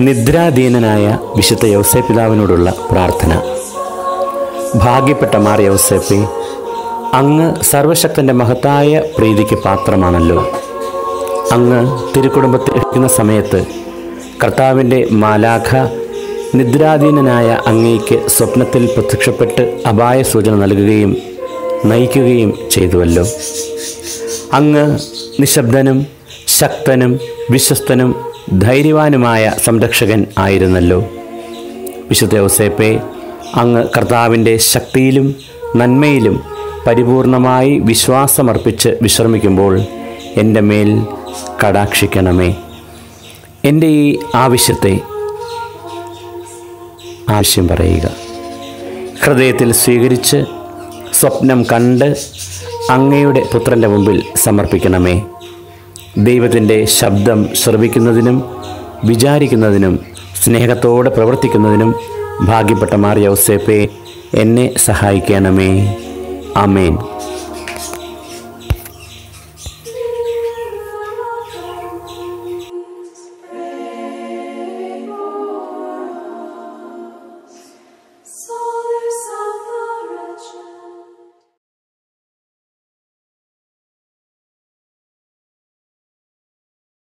നിദ്രാധീനനായ വിശുദ്ധ യൗസേപിതാവിനോടുള്ള പ്രാർത്ഥന. ഭാഗ്യപ്പെട്ട മാർ യൗസേപ്പി അങ്ങ് സർവശക്തന്റെ മഹത്തായ പ്രീതിക്ക് പാത്രമാണല്ലോ. അങ്ങ് തിരുക്കുടുംബത്തിൽ ഇരിക്കുന്ന സമയത്ത് കർത്താവിന്റെ മാലാഖ നിദ്രാധീനനായ അങ്ങേക്ക് സ്വപ്നത്തിൽ പ്രത്യക്ഷപ്പെട്ട് അപായ സൂചന നൽകുകയും നയിക്കുകയും ചെയ്തുവല്ലോ. അങ്ങ് നിശബ്ദനും ശക്തനും വിശ്വസ്തനും ധൈര്യവാനുമായ സംരക്ഷകൻ ആയിരുന്നല്ലോ. വിശുദ്ധ ഔസേപ്പെ അങ്ങ് കർത്താവിന്റെ ശക്തിയിലും നന്മയിലും പരിപൂർണമായി വിശ്വാസമർപ്പിച്ച് വിശ്രമിക്കുമ്പോൾ എന്റെ മേൽ കടാക്ഷിക്കണമേ. എന്റെ ഈ ആവശ്യത്തെ ആവശ്യം പറയുക. ഹൃദയത്തിൽ സ്വീകരിച്ച് സ്വപ്നം കണ്ട് അങ്ങയുടെ പുത്രന്റെ മുമ്പിൽ സമർപ്പിക്കണമേ. ദൈവത്തിന്റെ ശബ്ദം ശ്രവിക്കുന്നതിനും വിചാരിക്കുന്നതിനും സ്നേഹത്തോടെ പ്രവർത്തിക്കുന്നതിനും ഭാഗ്യപ്പെട്ട മാറിയ ഔസേപ്പെ എന്നെ സഹായിക്കണമേ. ആമേൻ.